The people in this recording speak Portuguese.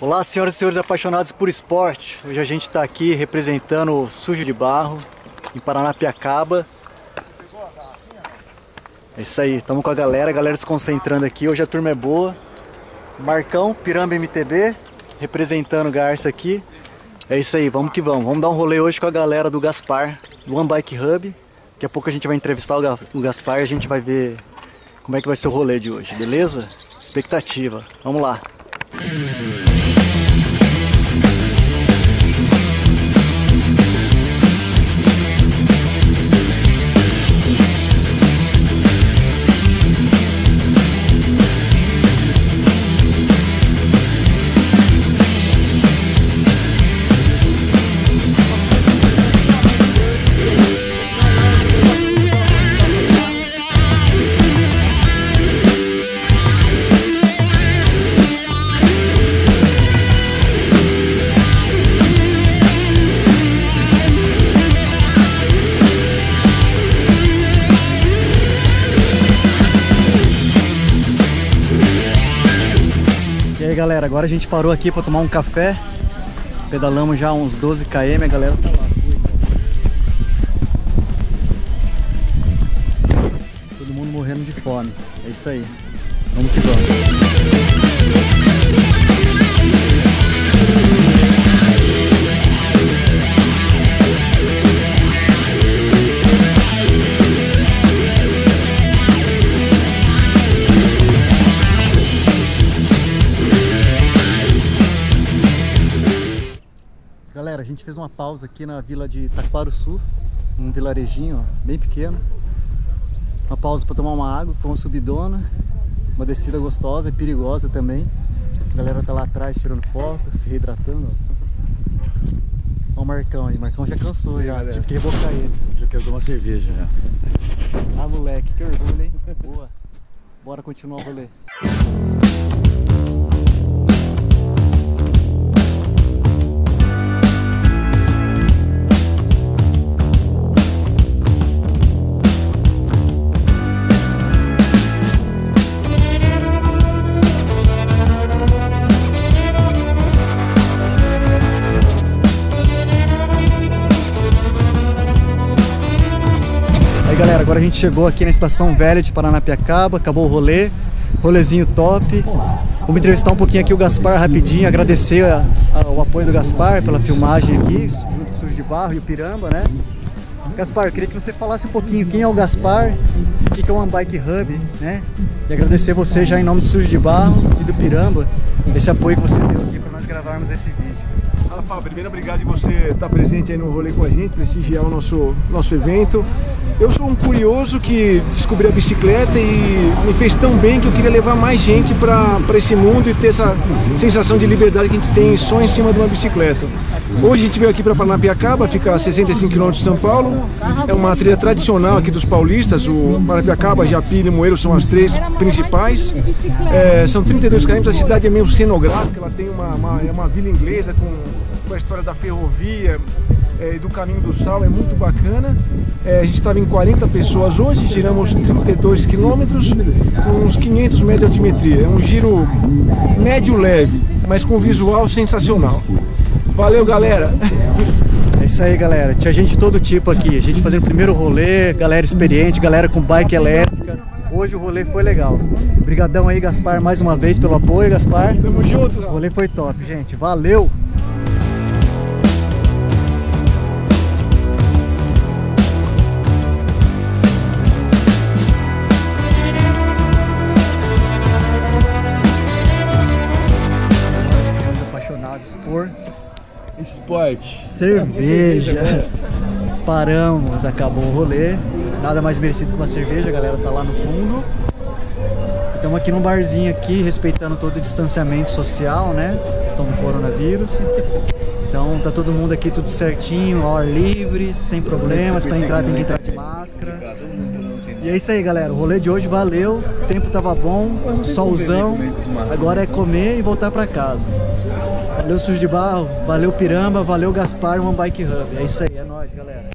Olá, senhoras e senhores apaixonados por esporte. Hoje a gente está aqui representando o Sujo de Barro, em Paranapiacaba. É isso aí, estamos com a galera, a galera se concentrando aqui. Hoje a turma é boa. Marcão, Piramba MTB, representando o Garça aqui. É isso aí, vamos que vamos. Vamos dar um rolê hoje com a galera do Gaspar, do One Bike Hub. Daqui a pouco a gente vai entrevistar o Gaspar e a gente vai ver como é que vai ser o rolê de hoje, beleza? Expectativa. Vamos lá. Aí galera, agora a gente parou aqui para tomar um café. Pedalamos já uns 12 km, a galera tá lá. Todo mundo morrendo de fome, é isso aí. Vamos que vamos gente fez uma pausa aqui na vila de Sul, um vilarejinho ó, bem pequeno. Uma pausa para tomar uma água, foi uma subidona, uma descida gostosa e perigosa também. A galera tá lá atrás tirando foto, se reidratando. Ó. Olha o Marcão aí, o Marcão já cansou, já, tive que rebocar ele. Já quero tomar cerveja já. Ah moleque, que orgulho, hein? Boa. Bora continuar o rolê. Aí galera, agora a gente chegou aqui na estação velha de Paranapiacaba, acabou o rolê, rolezinho top. Vamos entrevistar um pouquinho aqui o Gaspar rapidinho, agradecer a, a, o apoio do Gaspar pela filmagem aqui, junto com o Sujo de Barro e o Piramba, né? Gaspar, queria que você falasse um pouquinho quem é o Gaspar, o que é o One Bike Hub, né? E agradecer você já em nome do Sujo de Barro e do Piramba, esse apoio que você deu aqui para nós gravarmos esse vídeo. Primeiro obrigado de você estar presente aí no rolê com a gente, prestigiar o nosso, nosso evento. Eu sou um curioso que descobri a bicicleta e me fez tão bem que eu queria levar mais gente para esse mundo e ter essa sensação de liberdade que a gente tem só em cima de uma bicicleta. Hoje a gente veio aqui para Paranapiacaba, fica a 65 km de São Paulo. É uma trilha tradicional aqui dos paulistas. O Paranapiacaba, Japira e Moeiro são as três principais. É, são 32 km, a cidade é meio cenográfica, ela tem uma, uma, é uma vila inglesa com, com a história da ferrovia é, e do caminho do sal, é muito bacana. É, a gente estava em 40 pessoas hoje, giramos 32 quilômetros com uns 500 metros de altimetria. É um giro médio leve, mas com visual sensacional. Valeu, galera! É isso aí, galera. Tinha gente de todo tipo aqui. A gente fazendo o primeiro rolê, galera experiente, galera com bike elétrica. Hoje o rolê foi legal. Obrigadão aí, Gaspar, mais uma vez pelo apoio, Gaspar. Tamo junto, O rolê foi top, gente. Valeu! Apaixonados por Esporte. cerveja. Paramos, acabou o rolê. Nada mais merecido que uma cerveja, a galera tá lá no fundo. Estamos aqui num barzinho aqui, respeitando todo o distanciamento social, né? Questão do coronavírus. Então tá todo mundo aqui tudo certinho, ao ar livre, sem problemas. Para entrar tem que entrar de máscara. E é isso aí, galera. O rolê de hoje valeu. O tempo tava bom, solzão. Agora é comer e voltar para casa. Valeu Sujo de Barro, valeu Piramba, valeu Gaspar, One Bike Hub. É isso aí, é nóis, galera.